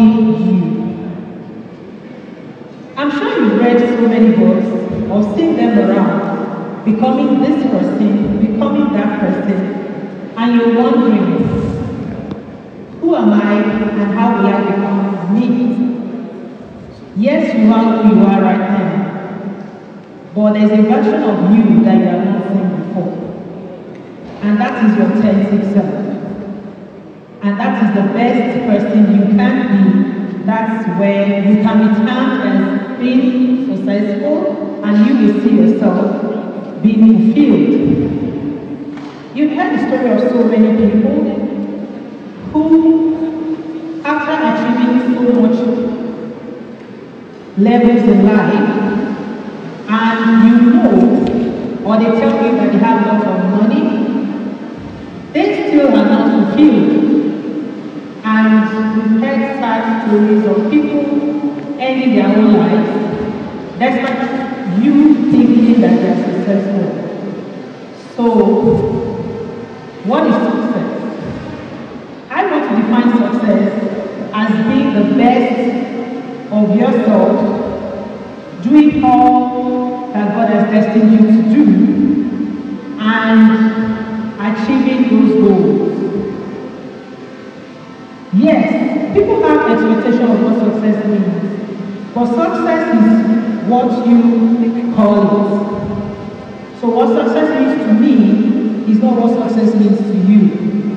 you. I'm sure you've read so many books or seen them around, becoming this person, becoming that person, and you're wondering, who am I and how will I become me? Yes, you are who you are right now, but there's a version of you that you have not seen before. And that is your authentic self. And that is the best person you can be. That's where you can be termed as being successful and you will see yourself being fulfilled. You've heard the story of so many people who, after achieving so much levels in life, and you know, or they tell you that they have lots of money, their own lives despite you thinking that they are successful. So, what is success? I want to define success as being the best of yourself, doing all that God has destined you to do, and achieving those goals. Yes, people have expectation of what success means, but success is what you call it. So what success means to me is not what success means to you.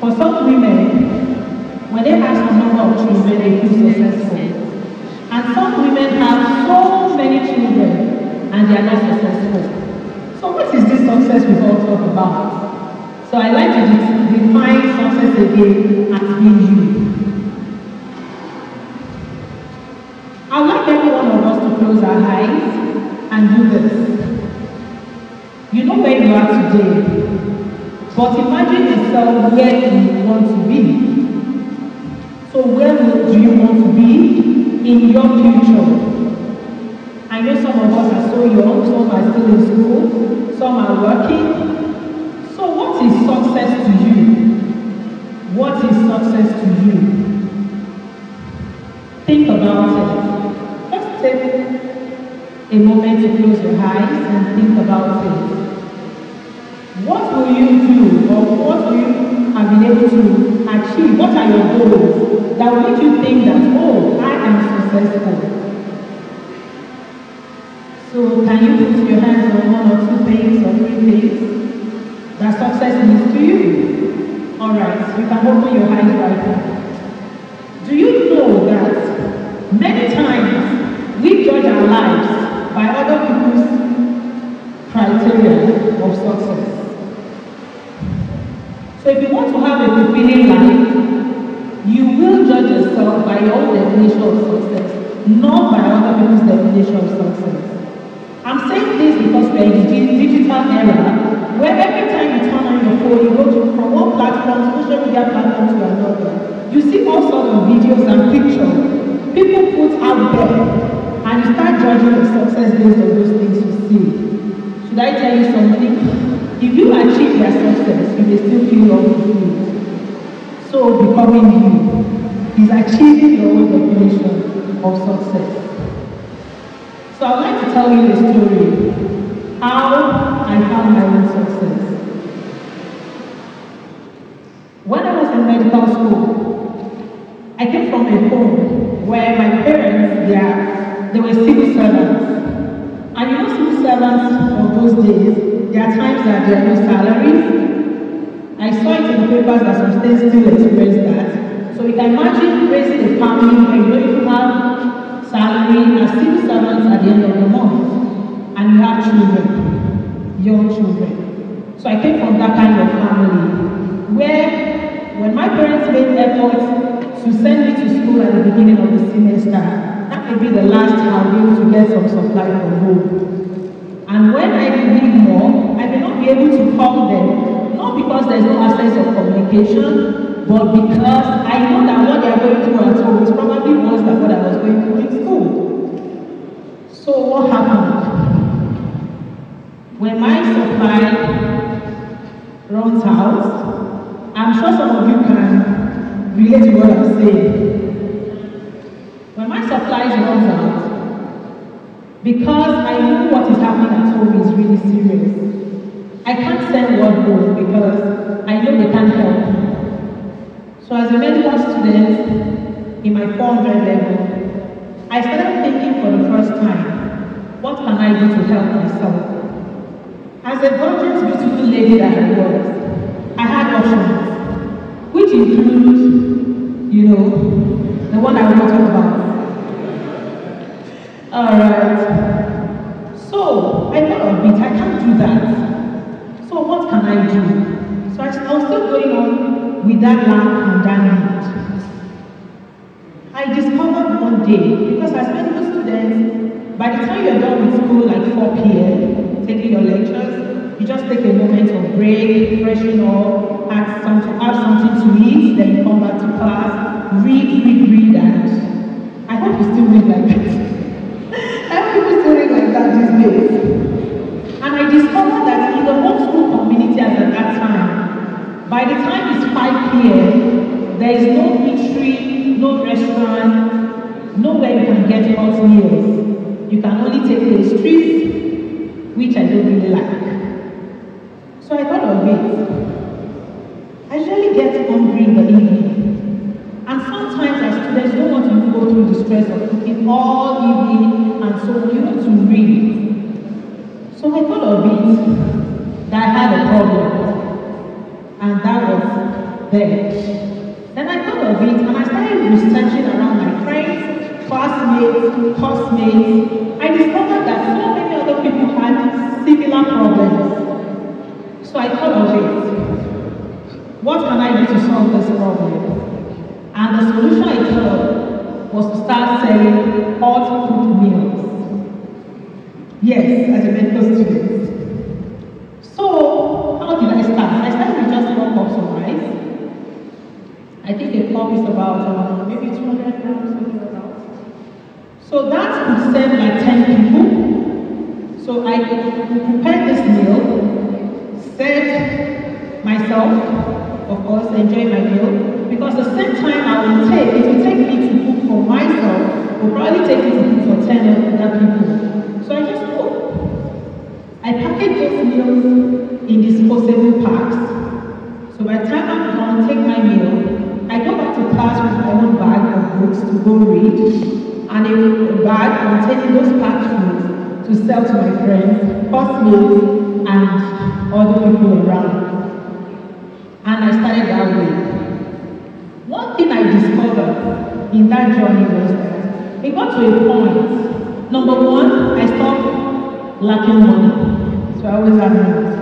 For some women, when they have the number of children, they feel successful. And some women have so many children and they are not successful. So what is this success we all talk about? So I like to define success again as being you. Where you want to be. So where do you want to be in your future? I know some of us are so young, some are still in school, some are working. So what is success to you? What is success to you? Think about it. Just take a moment to close your eyes and think about it. What will you do or what will you have been able to achieve? What are your goals that will make you think that, oh, I am successful? So can you put your hands on one or two things or three things that success means to you? Alright, you can open your eyes right now. Do you know that many times we judge our lives by other people's criteria of success? So if you want to have a fulfilling life, you will judge yourself by your own definition of success, not by other people's definition of success. I'm saying this because we're in the digital era where every time you turn on your phone, you go to, from one platform, social media platform to another. You see all sorts of videos and pictures people put out there and you start judging your success based on those things you see. Should I tell you something? Becoming you is achieving your own definition of success. So I'd like to tell you a story how I found my own success. When I was in medical school, I came from a home where my parents, are, they were civil servants. And you know civil servants of those days, there are times that there are no salaries. I saw it in the papers that some states still experience that. So you can imagine raising a family where you don't even have salary as civil servants at the end of the month, and you have children, young children. So I came from that kind of family where when my parents made efforts to send me to school at the beginning of the semester, that may be the last time I'll be able to get some supply from home. And when I need more, I may not be able to call them, because there's no access of communication, but because I know that what they are going through at home is probably worse than what I was going through in school. So what happened? when my supply runs out, I'm sure some of you can relate to what I'm saying. When my supplies runs out, because I know what is happening at home is really serious, I can't send one home because I know they can't help. So as a medical student in my 400 level, I started thinking for the first time, what can I do to help myself? As a gorgeous, beautiful lady that I was, I had options, which include, you know, the one I want to talk about. Alright. Going on with that lack and that need. I discovered one day, because as medical students, by the time you're done with school, like 4 p.m., taking your lectures, you just take a moment of break, freshen up, have, some, have something to eat, then you come back to class, read, read, read, and I hope you still read like that. Nowhere you can get hot meals. You can only take the streets which I don't really like. So I thought of it. I usually get hungry in the evening. And sometimes as students don't want to go through the stress of cooking all evening and so. You want to read. So I thought of it that I had a problem. And that was there. Then I thought of it and I started researching around classmates, classmates. I discovered that so many other people had similar problems. So I thought of it. What can I do to solve this problem? And the solution I thought was to start selling hot cooked meals. Yes, as a medical student. So, how did I start? I started with just one cup of rice. I think a cup is about uh, maybe 200 grams, something like that. So that could serve like 10 people. So I prepared this meal, served myself, of course, enjoy my meal, because the same time I will take, it will take me to cook for myself, will probably take me to cook for 10 other people. So I just cook. I package those meals in disposable packs. So by the time I'm done, take my meal, I go back to class with my own bag of books to go read, and a bag containing those packed foods to sell to my friends, classmates, and other people around. And I started that way. One thing I discovered in that journey was that it got to a point. Number one, I stopped lacking money. So I always had money.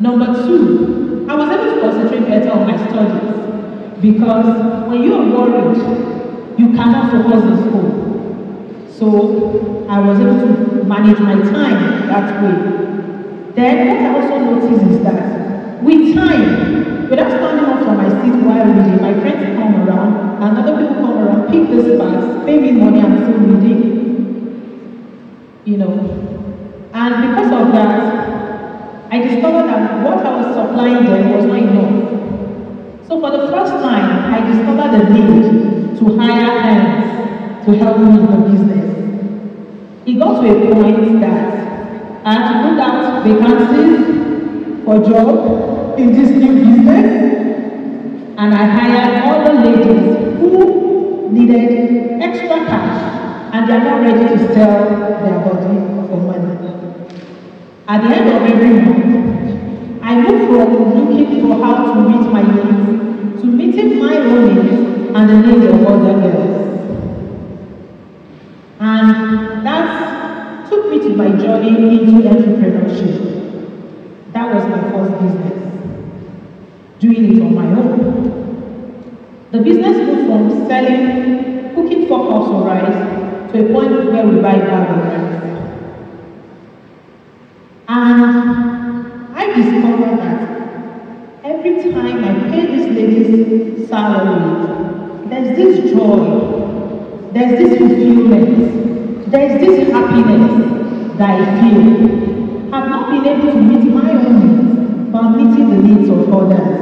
Number two, I was able to concentrate better on my studies. Because when you are worried, you cannot focus in school. So I was able to manage my time that way. Then what I also noticed is that with time, without standing up from my seat while reading, my friends come around, and other people come around, pick this bags, pay me money, I'm still reading. You know. And because of that, I discovered that what I was supplying them was not enough. So for the first time, I discovered the need to hire hands to help me in the business. It got to a point that I had to put out vacancies for job in this new business, and I hired all the ladies who needed extra cash and they are not ready to sell their body for money. At the end of every month, I moved from looking for how to meet my needs to meeting my own needs and the needs of other girls. And that took me to my journey into entrepreneurship. That was my first business, doing it on my own. The business moved from selling, cooking four cups of rice to a point where we buy bag of rice. And I discovered that every time I pay this lady's salary, there's this joy there's this fulfillment, there's this happiness that I feel. I've not been able to meet my own needs, but meeting the needs of others.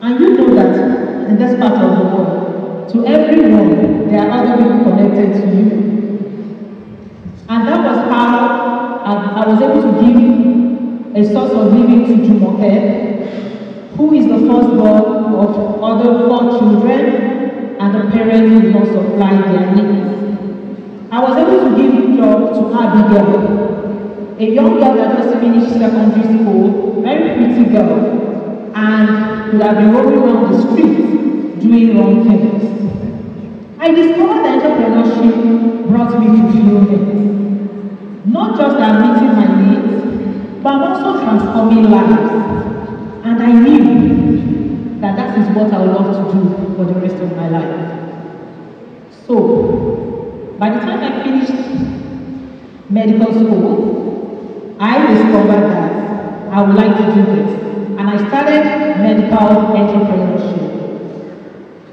And you know that in this part of the world, to everyone, there are other people connected to you. And that was how I, I was able to give a source of living to Jumoke, who is the firstborn of other four children and the parents who must supply their needs. I was able to give job a young girl that just finished secondary school, very pretty girl, and would have been roaming around the streets doing wrong things. I discovered that entrepreneurship brought me to fulfillment. Not just that meeting my needs, but also transforming lives. And I knew that that is what I would love to do for the rest of my life. So, by the time I finished medical school, I discovered that I would like to do this. And I started medical entrepreneurship.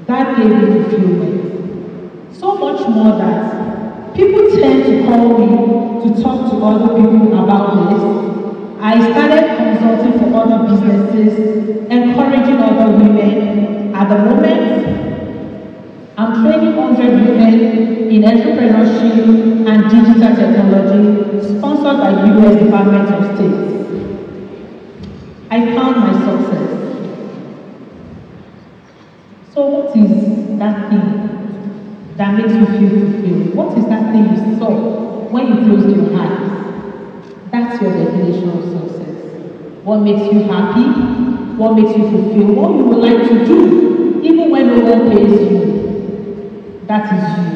That gave me fulfillment. So much more that people tend to call me to talk to other people about this. I started consulting for other businesses, encouraging other women. At the moment, I'm training 100 women in entrepreneurship and digital technology sponsored by U.S. Department of State. I found my success. So what is that thing that makes you feel fulfilled? What is that thing you saw when you closed your eyes? That's your definition of success. What makes you happy? What makes you fulfilled? What you would like to do, even when no one pays you. That is you.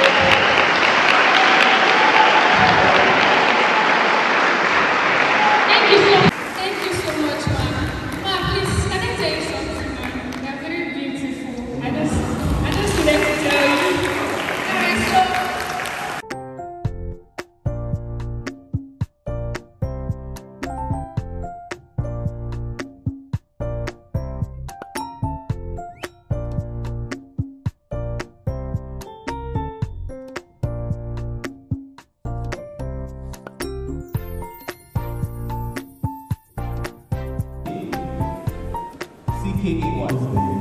for was CKY.